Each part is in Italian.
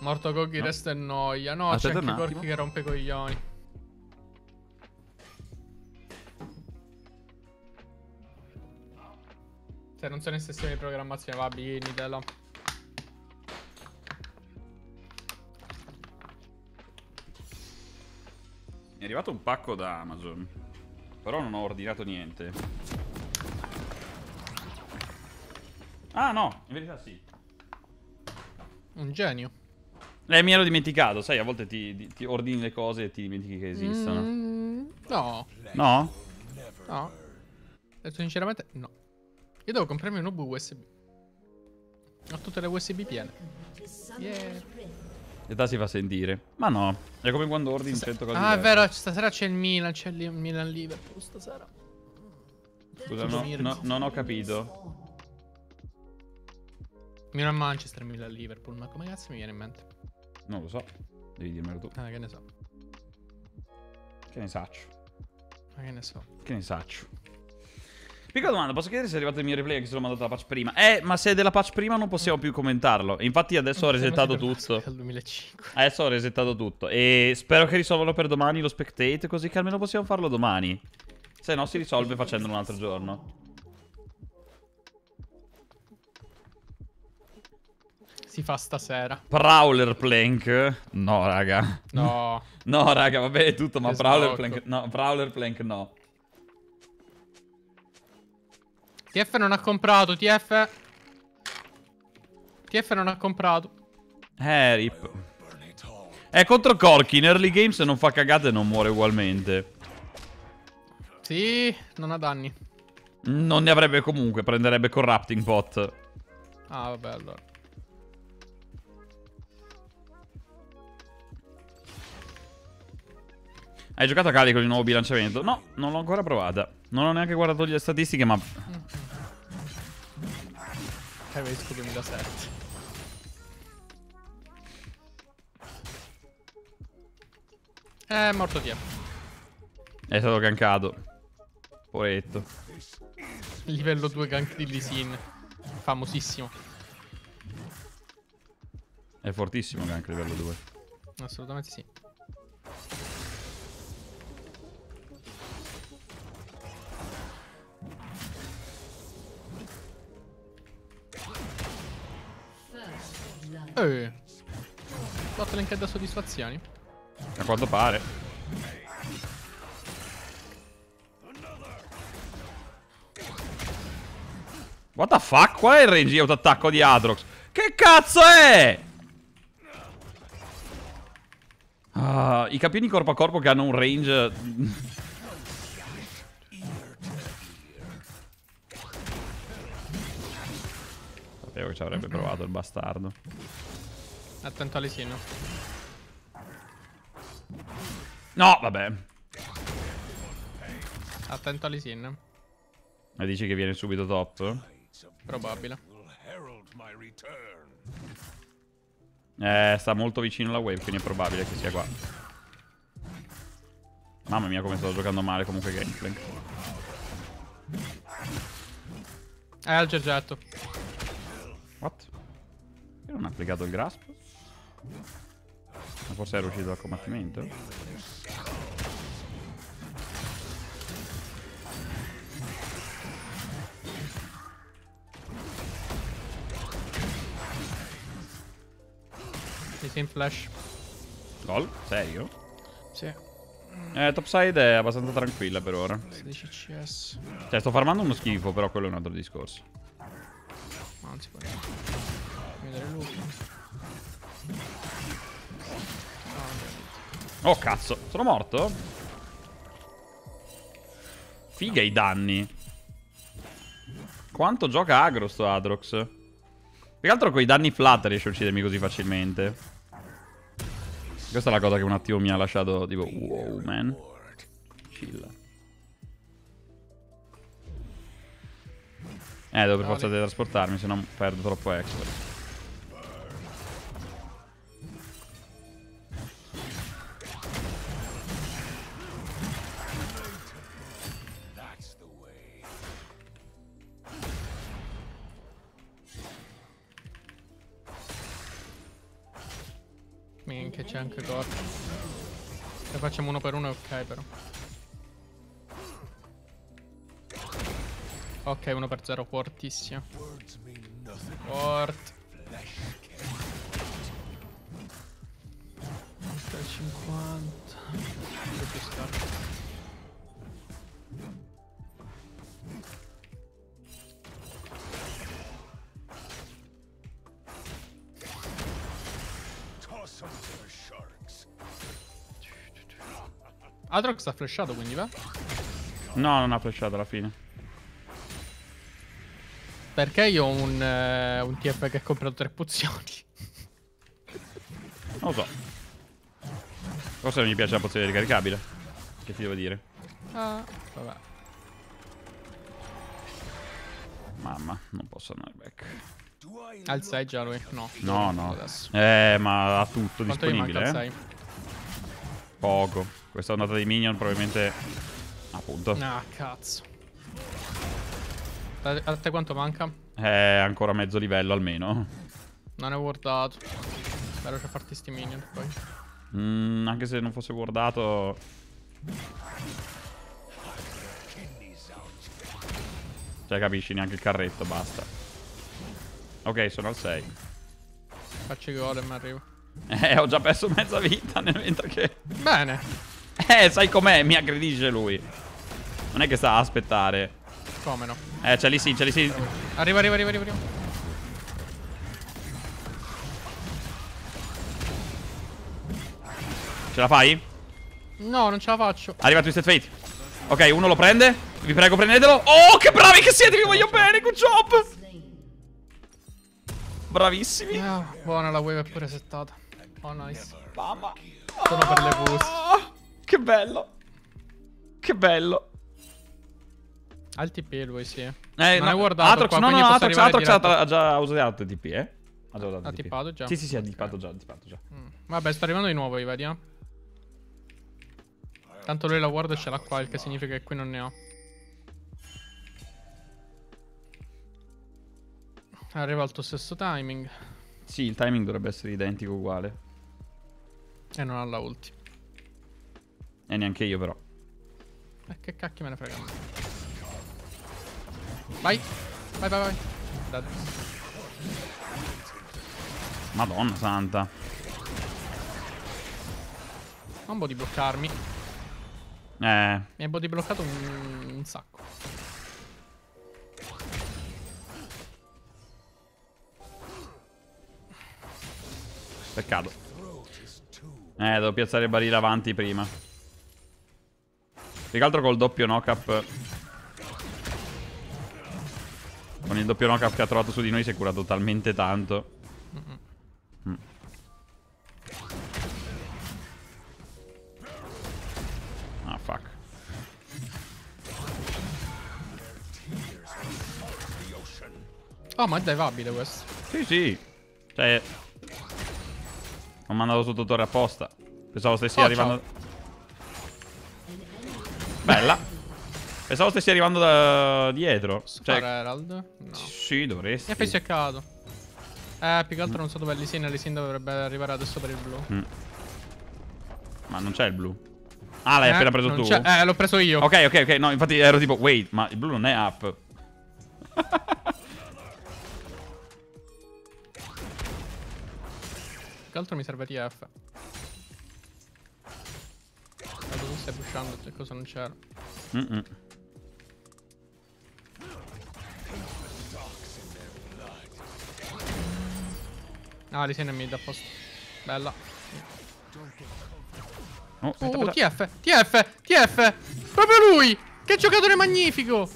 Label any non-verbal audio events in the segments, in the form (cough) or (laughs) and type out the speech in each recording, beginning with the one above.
Morto Goki No. resta e noia. No, c'è anche. Gorky che rompe i coglioni. Se non sono in sessione di programmazione, va binitelo. Mi è arrivato un pacco da Amazon. Però non ho ordinato niente. Ah no, in verità sì. Un genio. Eh, mi ero dimenticato, sai, a volte ti, ti- ordini le cose e ti dimentichi che esistono. Mm, no, No? no. Detto sinceramente, no. Io devo comprarmi un hub USB. Ho tutte le USB piene. Yeah. L'età si fa sentire. Ma no, è come quando ordini 100 cose Ah, è diverse. vero, stasera c'è il Milan, c'è il Milan Liverpool stasera. Scusa, no- no- non ho capito. Milan Manchester, Milan Liverpool, ma come cazzo mi viene in mente? Non lo so. Devi dirmelo tu. Ah, che ne so. Che ne saccio. Ma che ne so. Che ne saccio. Piccola domanda, posso chiedere se è arrivato il mio replay che se l'ho mandato la patch prima? Eh, ma se è della patch prima non possiamo più commentarlo. Infatti adesso ho resettato tutto. Dal 2005. Adesso ho resettato tutto. E spero che risolvano per domani lo spectate, così che almeno possiamo farlo domani. Se no si risolve facendolo un altro giorno. Si fa stasera. Prowler Plank? No, raga. No. (laughs) No, raga, va bene tutto, ma Prowler. Plank... No, Prowler Plank no. TF non ha comprato, TF. TF non ha comprato. Eh, rip. È contro Corky, in early games non fa cagate non muore ugualmente. Sì, non ha danni. Non ne avrebbe comunque, prenderebbe Corrupting Pot. Ah, vabbè, allora. Hai giocato a Kali con il nuovo bilanciamento? No, non l'ho ancora provata. Non ho neanche guardato le statistiche, ma... Cavisco 2007. Eh, è morto TF. È stato gankato. Poretto. Livello 2 gank di Lee Sin. Famosissimo. È fortissimo gank livello 2. Assolutamente sì. Eh. Bottling che da soddisfazioni. A quanto pare. What the fuck? Qual è il range di autoattacco di Adrox? Che cazzo è? Ah, I campioni corpo a corpo che hanno un range... Sapevo che ci avrebbe provato il bastardo. Attento alle Sin. No, vabbè. Attento alle Sin. E dici che viene subito top? Probabile. Eh, sta molto vicino alla wave, quindi è probabile che sia qua. Mamma mia come sto giocando male comunque Gangplank. È al gergetto. What? Io non ho applicato il grasp? Ma forse era uscito dal combattimento? Lee Sin flash. Gol? Serio? Sì. Eh, topside è abbastanza tranquilla per ora. 16 CS. Cioè, sto farmando uno schifo, però quello è un altro discorso. Ma non si può niente. Vedere Luca. No, non c'è niente. Oh, cazzo. Sono morto? Figa i danni. Quanto gioca agro sto Adrox? Più che altro con i danni flat riesce a uccidermi così facilmente. Questa è la cosa che un attimo mi ha lasciato tipo wow man. Chill. Eh, devo per forza teletrasportarmi, se no perdo troppo extra. Minchia, c'è anche corpo. Se facciamo uno per uno è ok però. Ok, uno per zero, fortissimo. Fort. 50. Atrox ha flashato quindi va? No, non ha flashato alla fine. Perché io ho un, eh, un TF che ha comprato tre pozioni? Non lo so. Forse non gli piace la pozione ricaricabile. Che ti devo dire? Ah, vabbè. Mamma, non posso andare back. Al 6 già lui? No. No, no. Adesso. Eh, ma ha tutto Quanto gli manca disponibile, al eh? 6? Poco. Questa ondata di minion probabilmente... Appunto. Ah, cazzo. A te quanto manca? È ancora mezzo livello almeno. Non è wordato. Spero che farti sti minion poi. Mm, anche se non fosse guardato... Cioè, capisci, neanche il carretto, basta. Ok, sono al 6. Faccio i gol e mi arrivo. Eh, ho già perso mezza vita nel mentre che... Bene. Eh, sai com'è? Mi aggredisce lui. Non è che sta a aspettare. Come no? Eh, c'è lì sì, c'è lì sì. Arriva, arriva, arriva, arriva. Ce la fai? No, non ce la faccio. Arriva Twisted Fate. Ok, uno lo prende. Vi prego, prendetelo. Oh, che bravi che siete, vi voglio bene. Good job. Bravissimi. Ah, buona, la wave è pure settata. Oh, nice. Mamma. Sono per le boost. Ah, che bello. Che bello. Al TP lui, sì. Eh, non no, hai guardato Atrox, qua, no, no, Atrox, Atrox ha, ha già usato il TP, eh? Ha già usato Ha il TP. tippato già? Sì, sì, sì, ha Ok. tippato già, ha tippato già. Mm. Vabbè, sta arrivando di nuovo, eh. Tanto lui la guarda e ce l'ha qua, il che significa che qui non ne ha. Arriva al tuo stesso timing. Sì, il timing dovrebbe essere identico uguale. E non ha la ulti. E neanche io però. Eh, che cacchio me ne frega. Vai. Vai, vai, vai. Dead. Madonna santa. Non body bloccarmi. Eh, Mi hai body bloccato un, un sacco. peccato. Eh, devo piazzare il barile avanti prima. Più che altro col doppio knock-up. Con il doppio knock-up che ha trovato su di noi si è curato talmente tanto. Mm. Ah, fuck. Oh, ma è davabile questo. Sì, sì. Cioè... Ho mandato sotto torre apposta. Pensavo stessi Oh, arrivando... Bella. Pensavo stessi arrivando da dietro. Posso Cioè, fare Herald? No. sì, dovresti. Mi ha seccato. Eh, più che altro non so dove è Lisin. Lisin dovrebbe arrivare adesso per il blu. Mm. Ma non c'è il blu. Ah, l'hai Eh, appena preso tu? Eh, l'ho preso io. Ok, ok, ok. No, infatti ero tipo, wait, ma il blu non è up. (laughs) che altro mi serve TF. Vedo tu stai pushando, che cosa non c'era. Mm-mm. Ah, Lisin è mid a posto. Bella. Oh, aspetta. TF, TF, TF. Proprio lui. Che giocatore magnifico.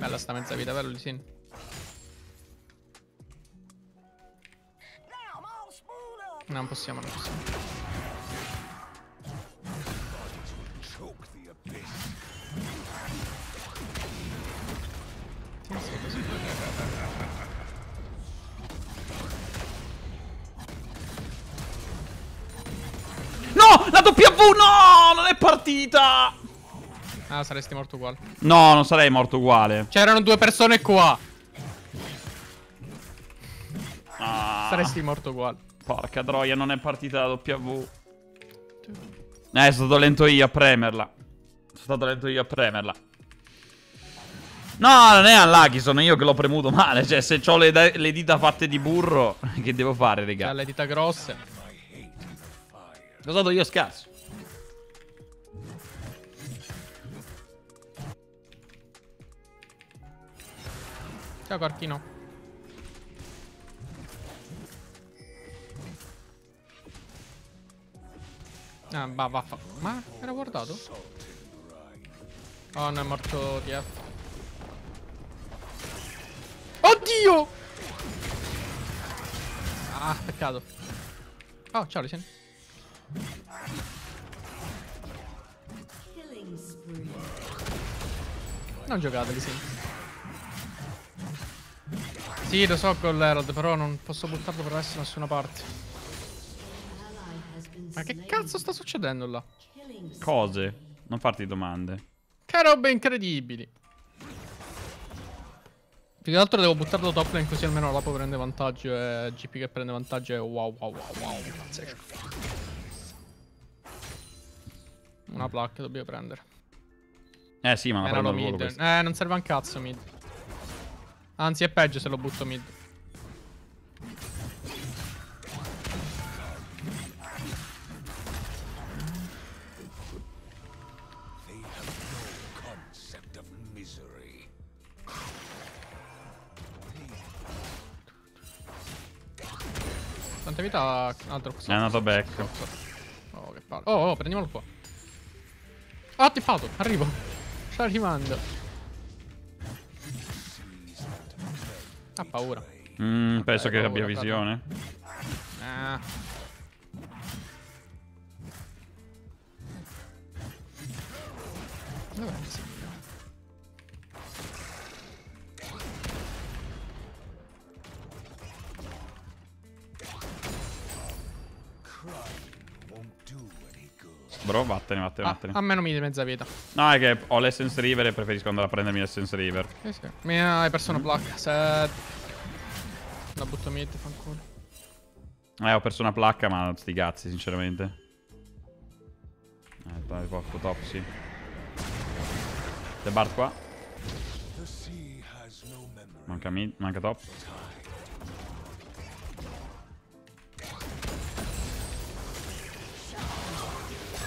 Bella sta mezza vita, vero Lisin? No, non possiamo, non possiamo. Così. La W no! Non è partita! Ah, saresti morto uguale. No, non sarei morto uguale. C'erano due persone qua. Ah, Saresti morto uguale. porca troia, non è partita la W. Eh, sono stato lento io a premerla. Sono stato lento io a premerla. No, non è unlucky, sono io che l'ho premuto male. Cioè, se ho le, le dita fatte di burro, (laughs) che devo fare, Ha raga? le dita grosse. L'ho usato io scarso. Ciao Corchino. Ah, va, va, fa. Ma era guardato? Oh, no, è morto TF. Oddio! Ah, peccato. Oh, ciao, spree. Non giocate, Lisen. Sì, lo so con l'Herald, però non posso buttarlo per adesso da nessuna parte. Ma che cazzo sta succedendo là? Cose. Non farti domande. Che robe incredibili. Più che altro devo buttarlo top lane così almeno Lapo prende vantaggio e GP che prende vantaggio è wow wow wow wow. Pazzesco. Una placca dobbiamo prendere. Eh sì, ma la Era prendo al volo. Eh, non serve un cazzo mid. Anzi, è peggio se lo butto mid. Quante vita ha altro È andato back. Oh, che palle. Oh, oh, prendiamolo qua. Oh, attivato, arrivo. Sta arrivando. Paura. Mm, penso che abbia visione. Ah. Any good. Bro, vattene, vattene, Ah, vattene. a meno mi di mezza vita. No, è che ho l'Essence River e preferisco andare a prendermi l'Essence River. Eh sì. Mi hai perso una placca. La butto mid, fanculo. Eh, ho perso una placca, ma sti cazzi, sinceramente. Eh, dai, porco top, sì. The Bart qua. Manca, mid, manca top.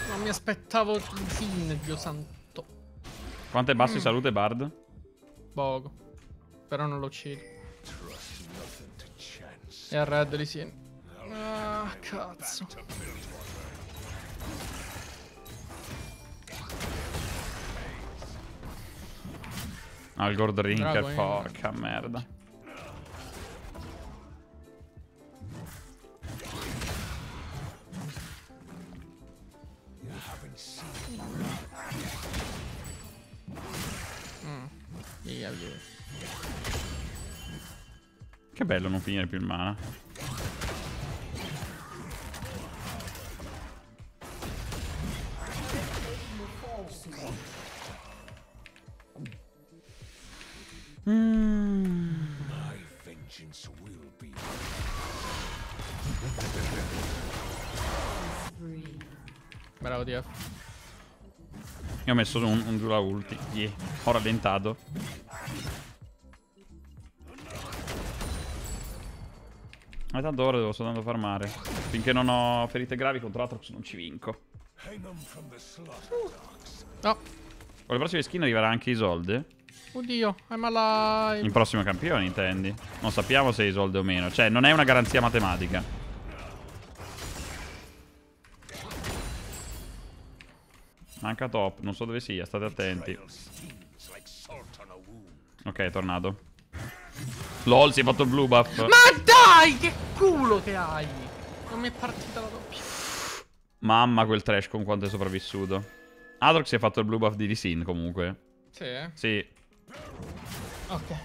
Non mi aspettavo il fin, Dio santo. Quanto è basso di salute, Bard? Poco. Però non lo uccido. E a red li si... Ah, cazzo. Il Gold eh. porca merda. Seen Via, via. Che bello non finire più il mana. Spree. Bravo DF. Io ho messo un, un Dura ulti. Yeah. Ho rallentato. Ma tanto ora devo soltanto farmare. Finché non ho ferite gravi contro Atrox non ci vinco. No. Con le prossime skin arriverà anche Isolde. Oddio, I'm alive. In prossimo campione, intendi? Non sappiamo se è Isolde o meno. Cioè, non è una garanzia matematica. Manca top, non so dove sia, state attenti. Ok, è tornato. LOL, si è fatto il blue buff. Ma dai, che culo che hai. Non mi è partita la doppia. Mamma quel trash con quanto è sopravvissuto. Adrox si è fatto il blue buff di Lee Sin comunque. Sì, eh? Sì. Ok.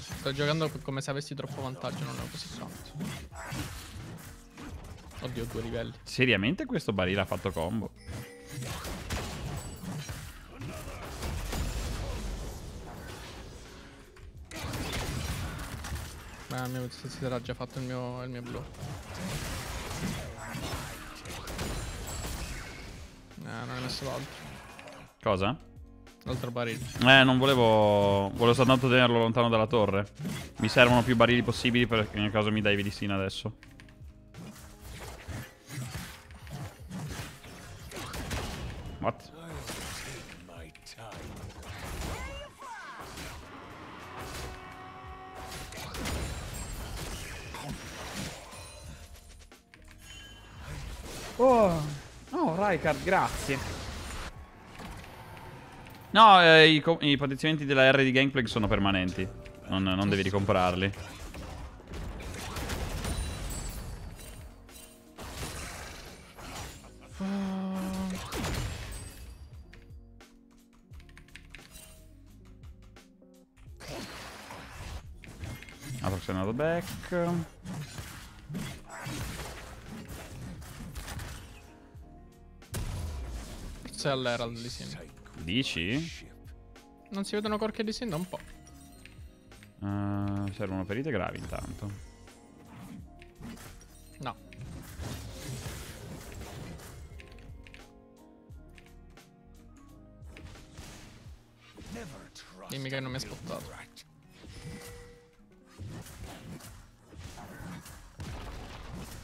Sto giocando come se avessi troppo vantaggio, non è così tanto. Oddio, due livelli. Seriamente questo barile ha fatto combo? Ma mio si sarà già fatto il mio, il mio blu. Eh, non è messo l'altro. Cosa? L'altro barile. Eh, non volevo... Volevo soltanto tenerlo lontano dalla torre. Mi servono più barili possibili perché nel caso mi dai Vidissina adesso. What? Oh, oh Raikard, grazie. No, eh, i, i potenziamenti della R di Gangplank sono permanenti. Non, non devi ricomprarli. Andato back. Forse all'Herald di Sin. Dici? Non si vedono corche di Sin da un po'. Eh, servono ferite gravi intanto. No. Dimmi che non mi ha spottato.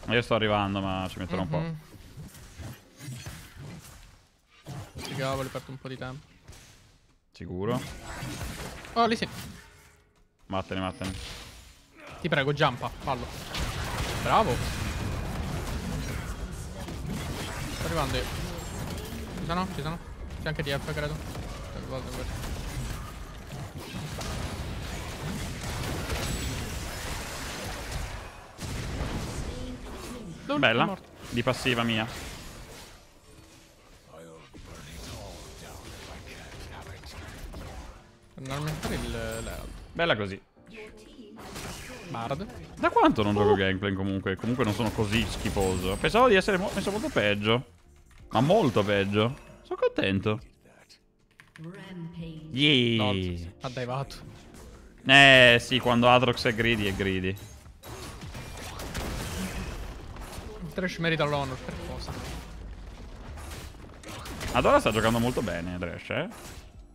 Io sto arrivando, ma ci metterò un po'. Sti cavoli, perdo un po' di tempo. Sicuro? Oh, lì sì. Vattene, vattene. Ti prego, giampa, fallo. Bravo. Sto arrivando io. Ci sono? Ci sono? C'è anche DF, credo. Guarda, guarda. Bella. Di passiva mia. Per non aumentare il l'Herald. Bella così. Bard. Da quanto non gioco Gangplank comunque? Comunque non sono così schifoso. Pensavo di essere mo- messo molto peggio. Ma molto peggio. Sono contento. Yeah. Ha daivato. Eh sì, quando Atrox è greedy è greedy. Trash merita l'honor, per cosa? Ad ora sta giocando molto bene, Dresh, eh?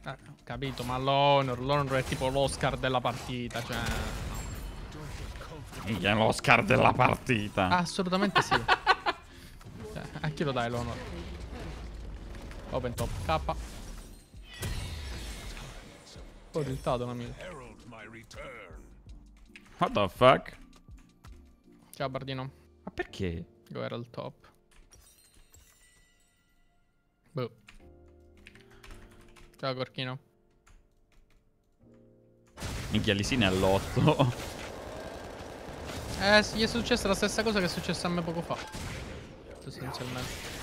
Eh, ho capito, ma l'honor, l'honor è tipo l'Oscar della partita, cioè... Minchia, è l'Oscar della partita. Assolutamente sì. cioè, (laughs) a chi lo dai l'honor? Open top, K. Ho risultato un amico. What the fuck? Ciao Bardino. Ma perché? Go era il top. Boh. Ciao Corchino. Minchia, Lisine all'8. (laughs) Eh, sì, gli è successa la stessa cosa che è successa a me poco fa. Sostanzialmente.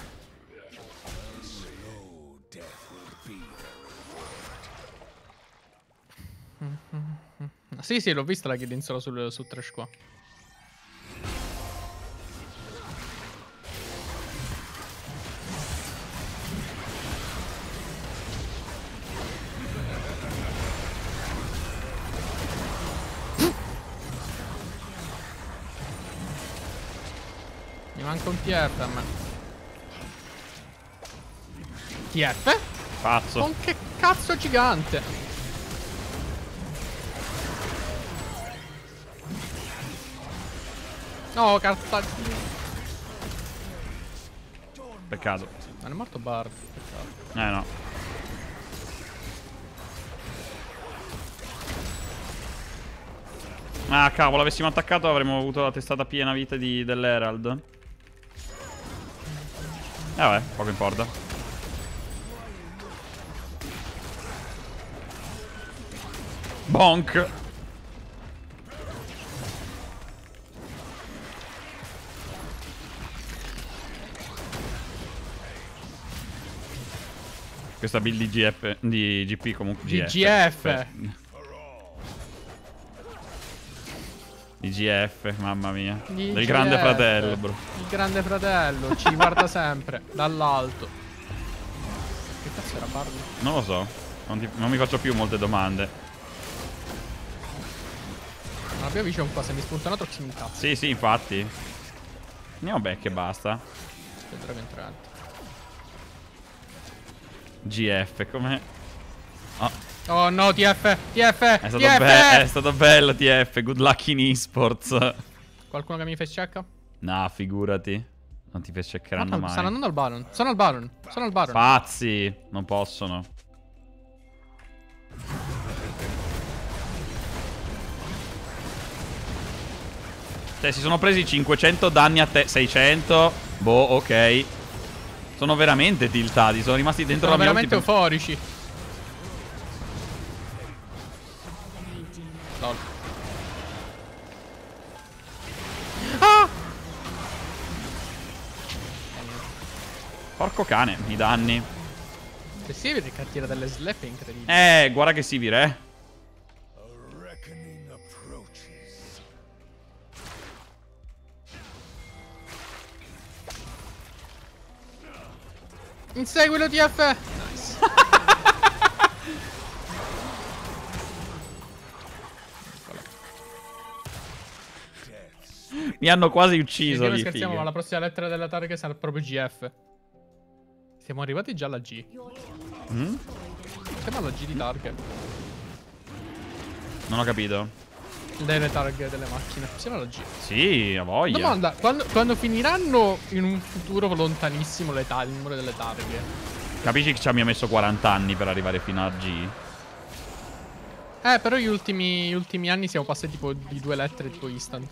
(laughs) Sì, sì, l'ho vista la Kidding solo sul, su Trash qua. TF. TF? Pazzo. Con che cazzo gigante? No, carta. Peccato. Non è morto Bard. Peccato. Eh no. Ah cavolo, avessimo attaccato avremmo avuto la testata piena vita di, dell'Herald. Eh vabbè, poco importa. Bonk. Questa build di, GF, di GP comunque GF. GGF. IGF, mamma mia. Di Del grande fratello, bro. Il grande fratello ci guarda sempre (laughs) dall'alto. Che cazzo era Barley? Non lo so. Non, ti- non mi faccio più molte domande. Non abbiamo vision qua, se mi spunta un altro mi incazzo. Sì, sì, infatti. Andiamo back e basta. Vedremo entrante. GF, come... Oh, Oh no, TF! TF! è stato, TF! be- è stato bello TF, good luck in esports. Qualcuno che mi face check? No, figurati. Non ti face checkeranno stanno mai. andando al Baron. Sono al Baron. Sono al Baron. Pazzi, non possono. Cioè, si sono presi 500 danni a te. 600. Boh, ok. Sono veramente tiltati. Sono rimasti dentro Sono la mia veramente ultima... euforici. Cane, i danni. Se si vede che tira delle slap è incredibile. Eh, guarda che Sivir, eh. Inseguilo TF! Nice. Mi hanno quasi ucciso Sì, lì, scherziamo, ma la prossima lettera della targa sarà proprio GF. Siamo arrivati già alla G. Mm? Siamo alla G di target. Non ho capito. Delle targhe delle macchine. Siamo alla G. Sì, a voglia. Domanda, quando, quando finiranno in un futuro lontanissimo le il numero delle targhe? Capisci che ci abbiamo messo 40 anni per arrivare fino a G? Eh, però gli ultimi, gli ultimi anni siamo passati tipo di due lettere tipo instant.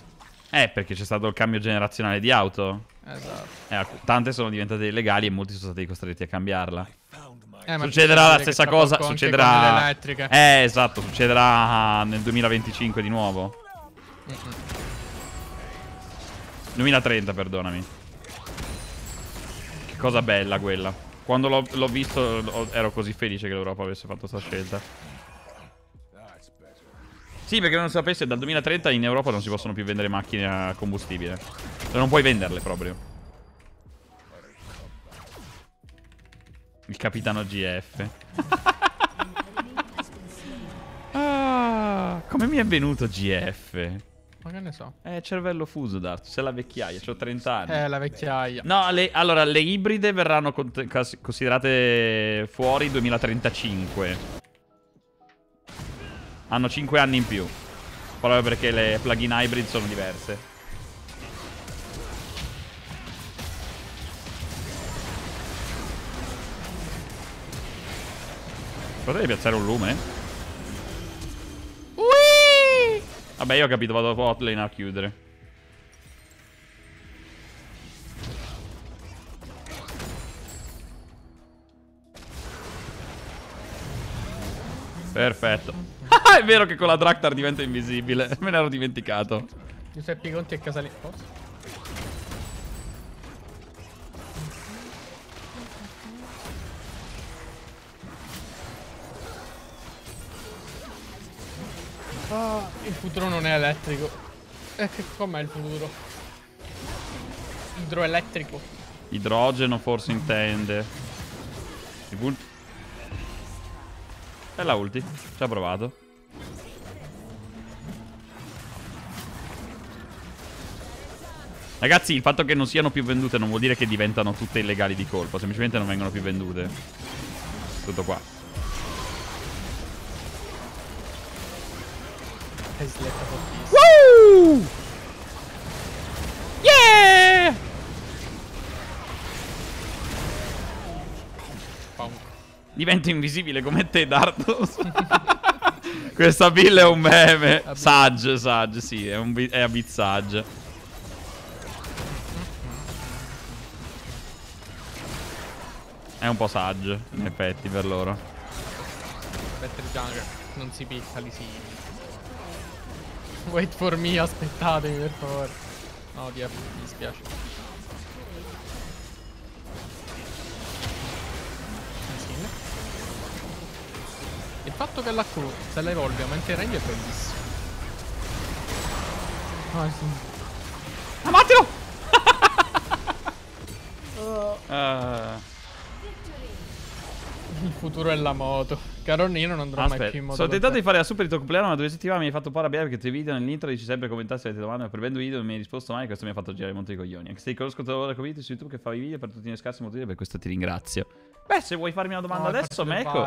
Eh, perché c'è stato il cambio generazionale di auto. Esatto. Eh, tante sono diventate illegali e molti sono stati costretti a cambiarla. Eh, ma Succederà la stessa cosa. Succederà. Eh, esatto. Succederà nel 2025 di nuovo. Mm-mm. 2030, perdonami. Che cosa bella quella. Quando l'ho, l'ho visto ero così felice che l'Europa avesse fatto questa scelta. Sì, perché non sapesse, dal 2030 in Europa non si possono più vendere macchine a combustibile. Cioè, non puoi venderle proprio. Il capitano GF. (laughs) ah, come mi è venuto GF? Ma che ne so. Eh, cervello fuso, Dart. Sei la vecchiaia, ho 30 anni. Eh, la vecchiaia. No, le- allora, le ibride verranno considerate fuori 2035. Hanno 5 anni in più. Proprio perché le plugin hybrid sono diverse. Potrei piazzare un lume? Ui! Vabbè, io ho capito, vado hotlane a chiudere. Perfetto. Ah, è vero che con la Draktar diventa invisibile. (laughs) Me ne ero dimenticato. Giuseppe Conti e Casalino. Posso? Ah, il futuro non è elettrico. E che com'è il futuro? Idroelettrico. Idrogeno forse intende. Pun- Bella ulti. Ci ha provato. Ragazzi, il fatto che non siano più vendute non vuol dire che diventano tutte illegali di colpo. Semplicemente non vengono più vendute. Tutto qua. Woo! Yeah! Divento invisibile come te, Dardos. (laughs) Questa build è un meme. Sage, Sage, sì, è, un è a. È un po' Sage, in effetti, per loro. Better Jungle. Non si picca, li si. Wait for me, aspettatemi per favore. No, Diep, mi dispiace. Il fatto che la Q se la evolve aumenta il range è bellissimo. No, sì. Ammatelo! Ah, (laughs) Il futuro è la moto. Caron, io non andrò mai più in aspetta, moto. sono con tentato te. di fare la super il tuo compleanno, ma due settimane mi hai fatto arrabbiare perché i tuoi video nell'intro dici sempre commentarsi avete domande, ma per ben due video non mi hai risposto mai, questo mi ha fatto girare monte dei coglioni. Anche se conosco da ora video su YouTube che fai i video per tutti i miei scarsi motivi, per questo ti ringrazio. Beh, se vuoi farmi una domanda No, adesso, Meco,